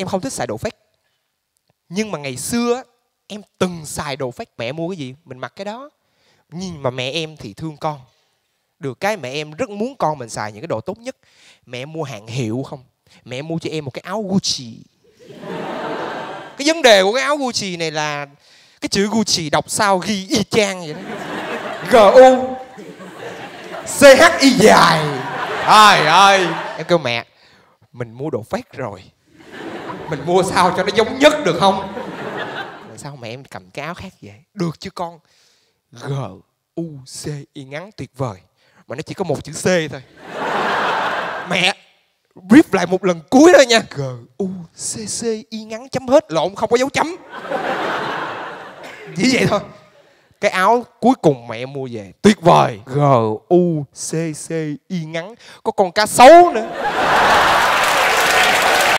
em không thích xài đồ fake. Nhưng mà ngày xưa em từng xài đồ fake. Mẹ mua cái gì? Mình mặc cái đó. Nhưng mà mẹ em thì thương con. Được cái mẹ em rất muốn con mình xài những cái đồ tốt nhất. Mẹ mua hàng hiệu không? Mẹ mua cho em một cái áo gucci. Cái vấn đề của cái áo gucci này là cái chữ gucci đọc sao ghi y chang vậy đó. G u c h y dài. Trời ơi em kêu mẹ mình mua đồ fake rồi mình mua sao cho nó giống nhất được không? Rồi sao mẹ em cầm cái áo khác vậy? Được chứ con. G, u, c, y ngắn tuyệt vời. Mà nó chỉ có một chữ c thôi. Mẹ viết lại một lần cuối thôi nha. G, u, c c, y ngắn chấm hết, lộn, không có dấu chấm. Chỉ vậy thôi. Cái áo cuối cùng mẹ mua về, tuyệt vời. G, u, c c, y ngắn. Có con cá sấu nữa.